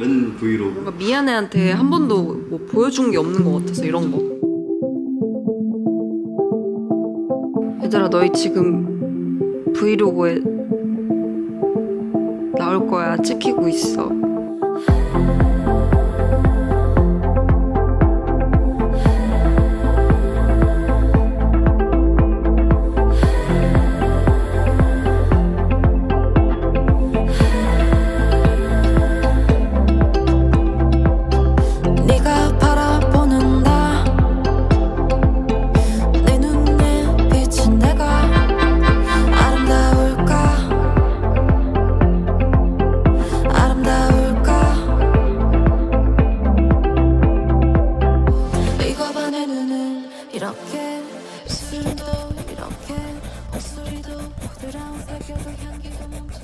맨 브이로그 뭔가 미안해한테 한 번도 뭐 보여준 게 없는 것 같아서 이런 거. 얘들아 너희 지금 브이로그에 나올 거야 찍히고 있어. 이렇게 술도 이렇게 목소리도 부드러운 새겨도 향기도 멈춰